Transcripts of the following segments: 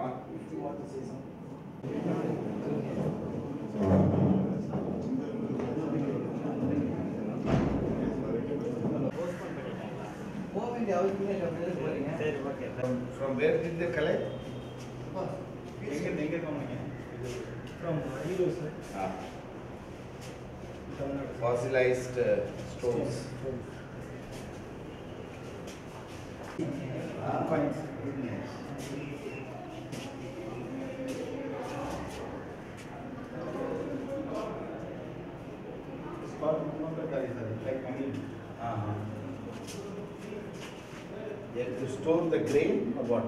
If you want to say something. Home India, how is it? From, from where did they collect? From Hilo, sir. Fossilized uh, stones. Coins. Ah. Muhammad Ali sir, like money. uh-huh. They have to store the grain or what?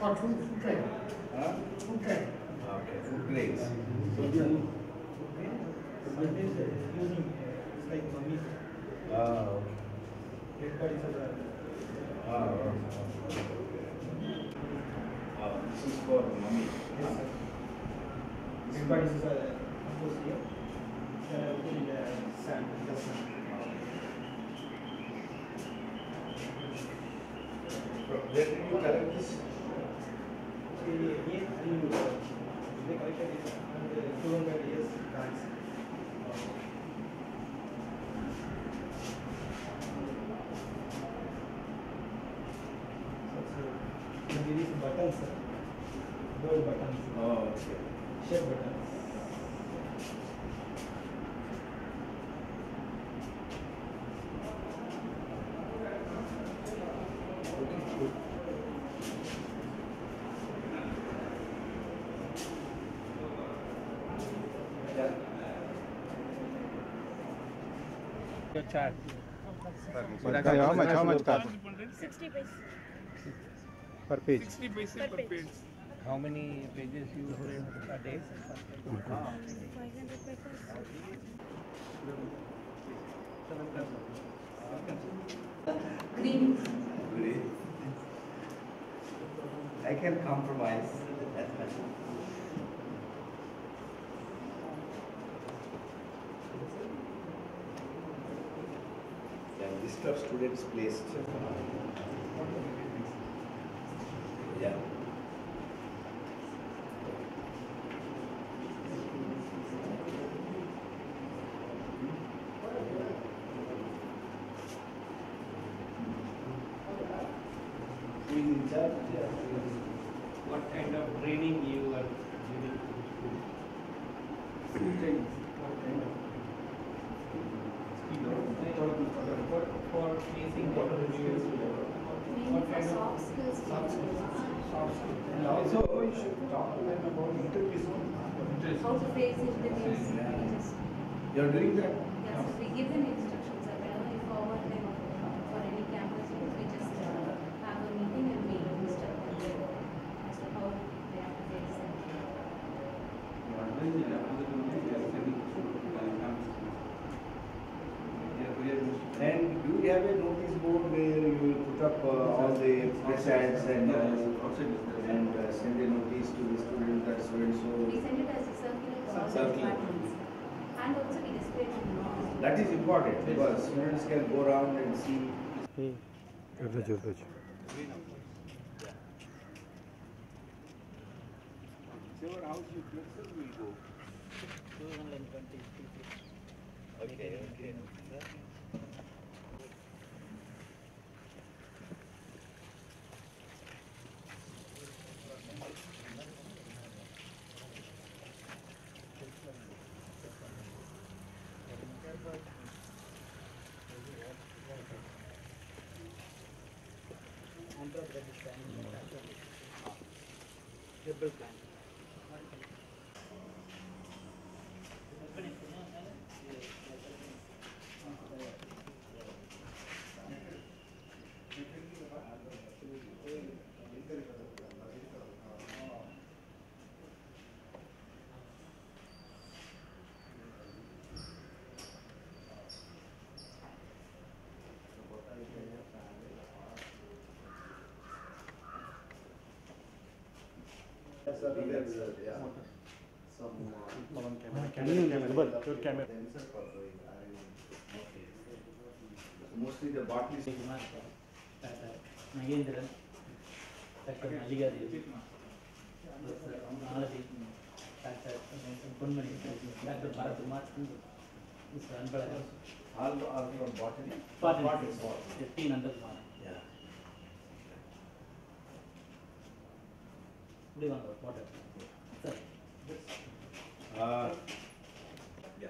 Or food, food train, Huh? food train. Okay, food grains. Sundays uh, using uh, it's like mummy. Ah, okay. Dead bodies are there. Ah, okay. Ah, this is for mummy. Yes, sir. Dead bodies are composed here. Uh, put in the sand, the sand. From where did you collect this? Here, here, and uh, they collected it and uh, stolen by various banks. So, so, and there is buttons, sir. Gold buttons. Oh, okay. Shirt buttons. Your chart. how much, how much cost? 60 paise Per page? per page. How many pages you print a day? 500 papers. Green. Great. I can compromise. Yeah, this stuff students placed. Yeah. Who is in charge? What kind of training you are giving to the students? Training. What kind of? For, for placing water reviews. Mainly What for kind of? Soft skills. Soft skills. And also you should talk to them about interviews. How to face interviews. We You're doing that? yes, we give them instructions. and Whenever we forward them for any campus, we just uh, have a meeting and we instruct them as to how they have to face it. And do you have a notice board where up uh, all the press ads and, uh, and uh, send a notice to the student that so and so. We send it as a circular to all. And also we display it That is important because students can go around and see. Hmm. House you go. Okay, okay. Pues, Yes, sir. Yes, sir. Yeah. Some uh, camera. Camera. Camera. Your camera. Then sir, for doing mostly the botanist. Nagendra. Dr. Maligari. Dr. Malaji. Dr. Punmani. Dr. Bharatumar. Mr. Anbalagar. All are from botany. Botany. Botany. 15 under botany. do one more, whatever. Sorry. Yes. Uh, yeah.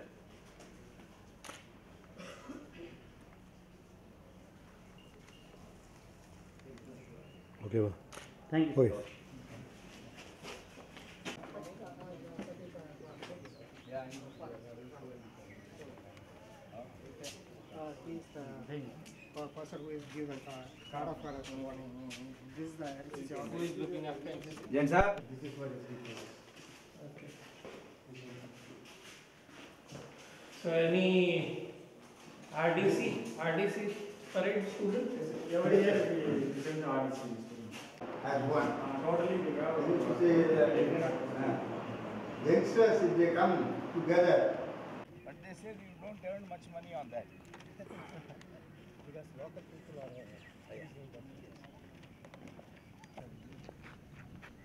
Okay, well. Thank you. Okay. Uh, please, uh, per- person who is given uh, card of arrest warning. This is the RCC. Who is looking after this? Jen sir? So any RDC, RDC parade student? Every year we send RDC students. As one. Uh, Totally we have. Youngsters, if they come together. But they said you don't earn much money on that. Because local people are uh, using the The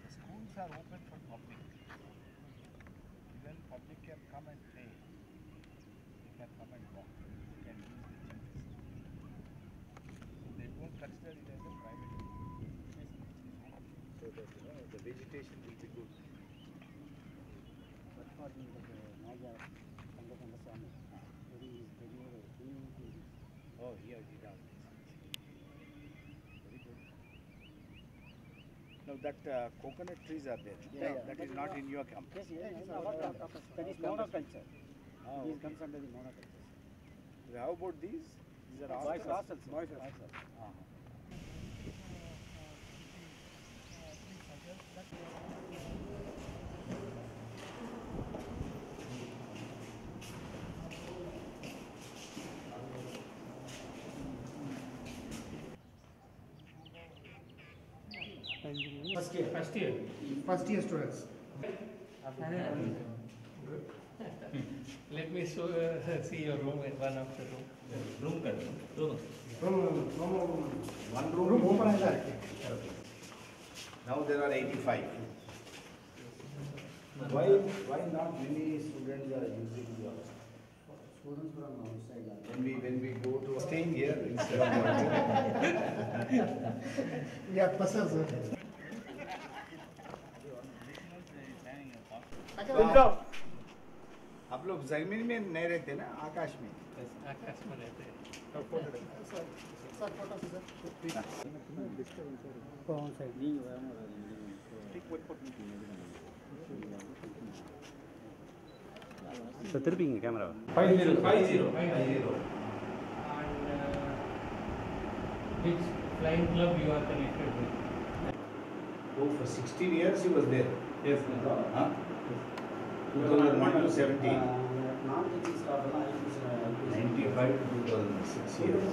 schools are open for public. Even public can come and play. They can come and walk. They can use the. So they don't consider it as a private. So that, you know, the vegetation will be good. Oh, here he does. Very good. Now that uh, coconut trees are there. Yeah, yeah. That is not in your camp. Yes, yes, yes, our- that is monoculture. Ah, This okay. comes under the monoculture. How about these? These are Boys hostels? hostels. Boys hostels. Ah. First year first year first year students let me show, uh, see your room in one of the room room ka room room room room one room room open hai okay now there are 85 why why not many students are using the hostel Students from outside. are- When we, when we go to staying here instead of. Yeah, buses. आप आप लोग ज़मीन में नहीं रहते ना आकाश में आकाश में रहते हैं Sir, sir, photos, sir. Sir திருப்பிங்க camera Five zero. Five zero. Five zero. And uh, which flying club you are connected with? Oh, for sixteen years he was there. Yes. Huh? Two thousand one to seventeen. Non-teaching staff எல்லாம் IPs, uh, IPs. Ninety-five to two thousand six years.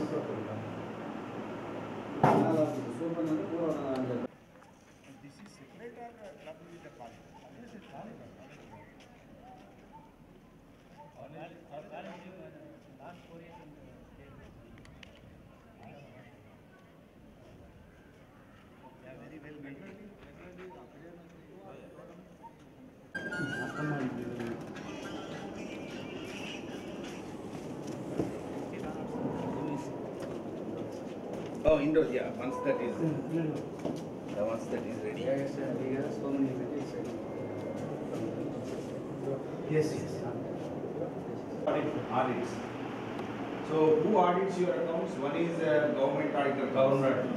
Oh, indoor, yeah, once that is, yeah, once that is ready. Yes, sir, we have so many videos. Yes, yes. Audits. So who audits your accounts? One is uh, government auditor. Government.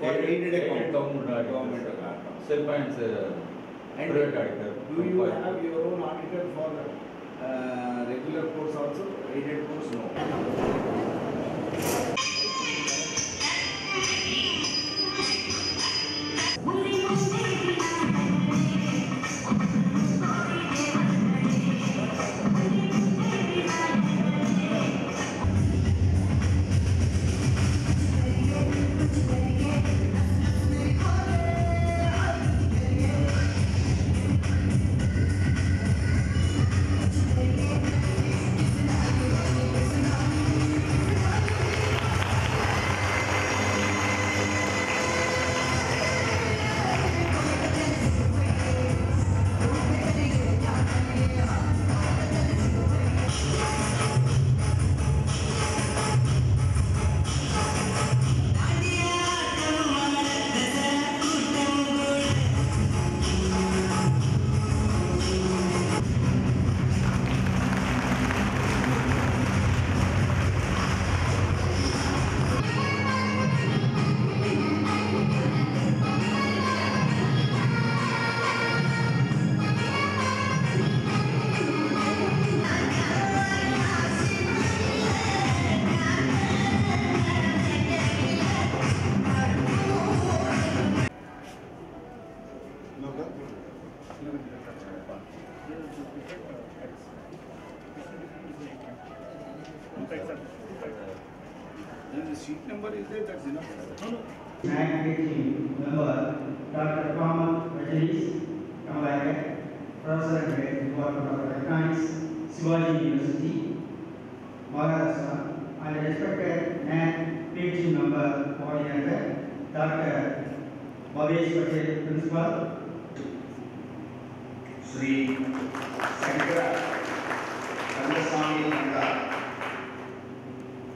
Aided Aided account. government auditor. Government account. Self-finance, uh, And private auditor. do you have your own auditor for uh, regular course also? Aided course, no. Then the seat number is there, that's enough. Managing member Dr. Kamal Rajesh Kamalaga, Professor Emeritus Department of Electronics, Shivaji University, Maharashtra, and respected NAC PhD member coordinator Dr. Bhavesh Patel, Principal, Sri Shankara Kandaswamy Nanda.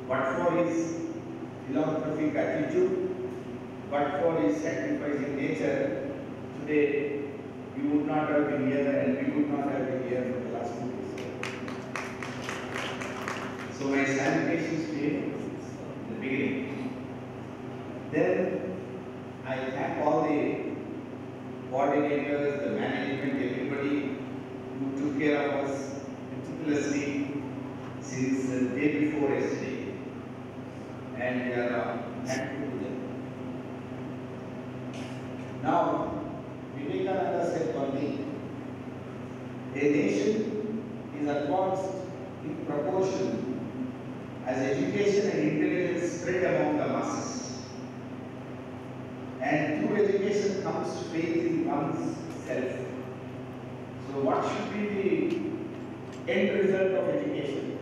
But for his philanthropic attitude, but for his sacrificing nature, today we would not have been here and we would not have been here for the last two days. So my salutations to him in the beginning. Then I thank all the coordinators, the management, everybody who took care of us meticulously since the day before yesterday. And we are um, thankful to them. Now, Vivekananda said. A nation is advanced in proportion as education and intelligence spread among the masses. And through education comes faith in one's self. So what should be the end result of education?